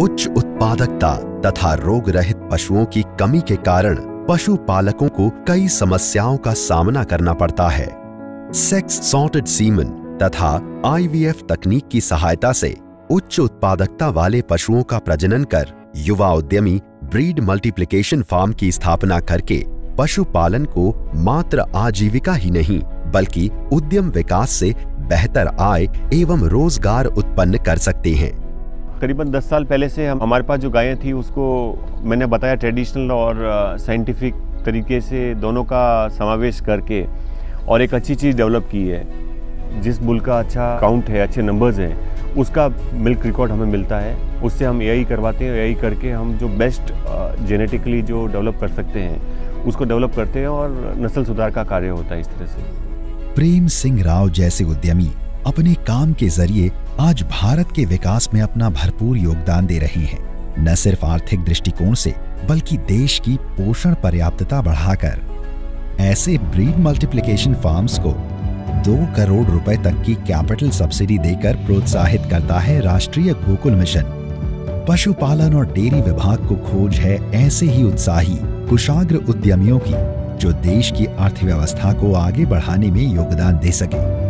उच्च उत्पादकता तथा रोग रहित पशुओं की कमी के कारण पशुपालकों को कई समस्याओं का सामना करना पड़ता है। सेक्स सॉर्टेड सीमन तथा आईवीएफ तकनीक की सहायता से उच्च उत्पादकता वाले पशुओं का प्रजनन कर युवा उद्यमी ब्रीड मल्टीप्लिकेशन फार्म की स्थापना करके पशुपालन को मात्र आजीविका ही नहीं, बल्कि उद्यम विकास से बेहतर आय एवं रोज़गार उत्पन्न कर सकते हैं। करीबन 10 साल पहले से हम, हमारे पास जो गायें थी, उसको मैंने बताया ट्रेडिशनल और साइंटिफिक तरीके से दोनों का समावेश करके और एक अच्छी चीज़ डेवलप की है। जिस बुल का अच्छा काउंट है, अच्छे नंबर्स हैं, उसका मिल्क रिकॉर्ड हमें मिलता है। उससे हम एआई करवाते हैं एआई करके हम जो बेस्ट जेनेटिकली जो डेवलप कर सकते हैं, उसको डेवलप करते हैं और नस्ल सुधार का कार्य होता है इस तरह से। प्रेम सिंह राव जैसे उद्यमी अपने काम के ज़रिए आज भारत के विकास में अपना भरपूर योगदान दे रहे हैं। न सिर्फ़ आर्थिक दृष्टिकोण से, बल्कि देश की पोषण पर्याप्तता बढ़ाकर। ऐसे ब्रीड मल्टीप्लिकेशन फार्म्स को दो करोड़ रुपए तक की कैपिटल सब्सिडी देकर प्रोत्साहित करता है राष्ट्रीय गोकुल मिशन। पशुपालन और डेयरी विभाग को खोज है ऐसे ही उत्साही, कुशाग्र उद्यमियों की, जो देश की अर्थव्यवस्था को आगे बढ़ाने में योगदान दे सके।